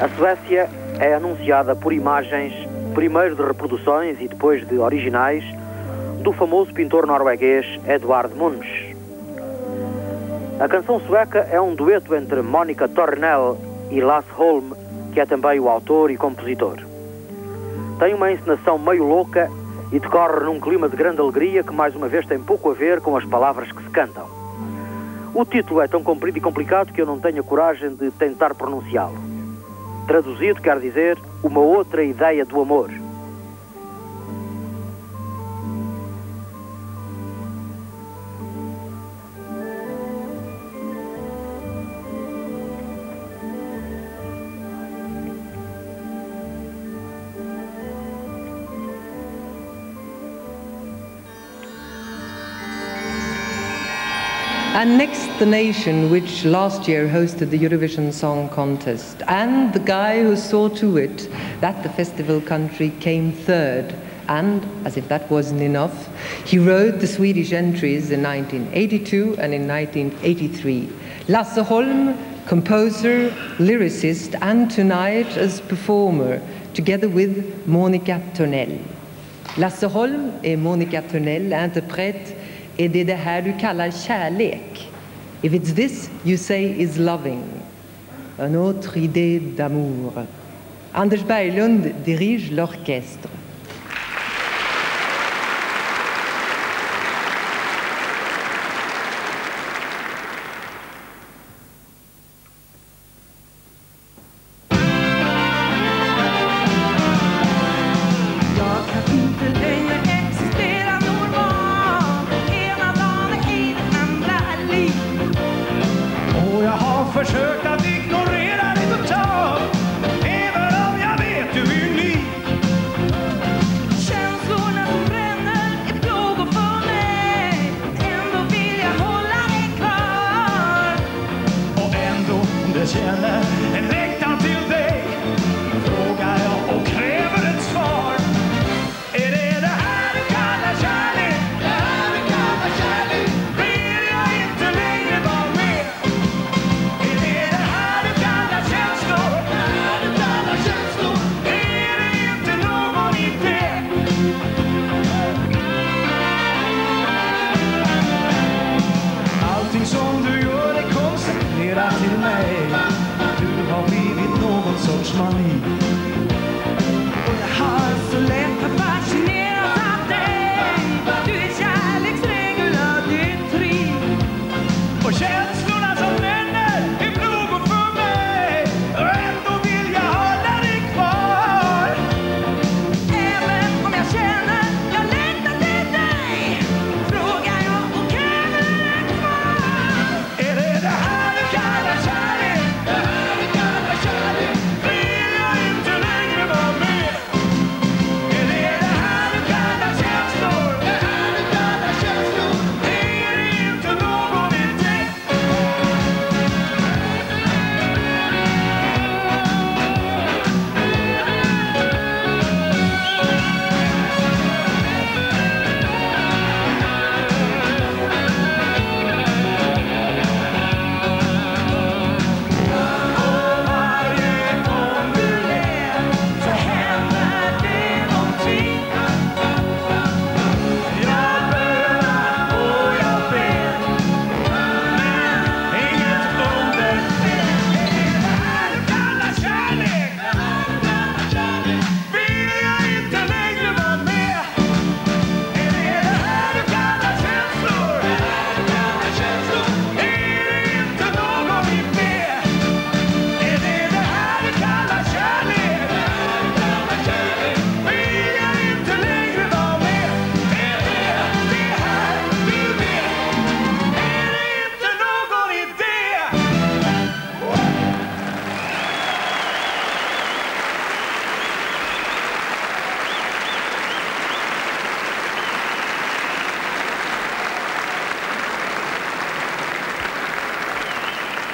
A Suécia é anunciada por imagens, primeiro de reproduções e depois de originais, do famoso pintor norueguês Edvard Munch. A canção sueca é um dueto entre Monica Tornell e Lasse Holm, que é também o autor e compositor. Tem uma encenação meio louca e decorre num clima de grande alegria que mais uma vez tem pouco a ver com as palavras que se cantam. O título é tão comprido e complicado que eu não tenho a coragem de tentar pronunciá-lo. Traduzido quer dizer uma outra ideia do amor. And next, the nation which last year hosted the Eurovision Song Contest, and the guy who saw to it that the festival country came third. And, as if that wasn't enough, he wrote the Swedish entries in 1982 and in 1983. Lasse Holm, composer, lyricist, and tonight as performer, together with Monica Tornell. Lasse Holm et Monica Tornell interprètent Är det det här du kallar kärlek? If it's this you say is loving. Un autre idée d'amour. Anders Berglund dirige l'orchestre. Försökt att ignorera det totalt Även om jag vet du är ny Känslorna som bränner är plågor för mig. Ändå vill jag hålla dig kvar. Och ändå om du känner en längtan Money.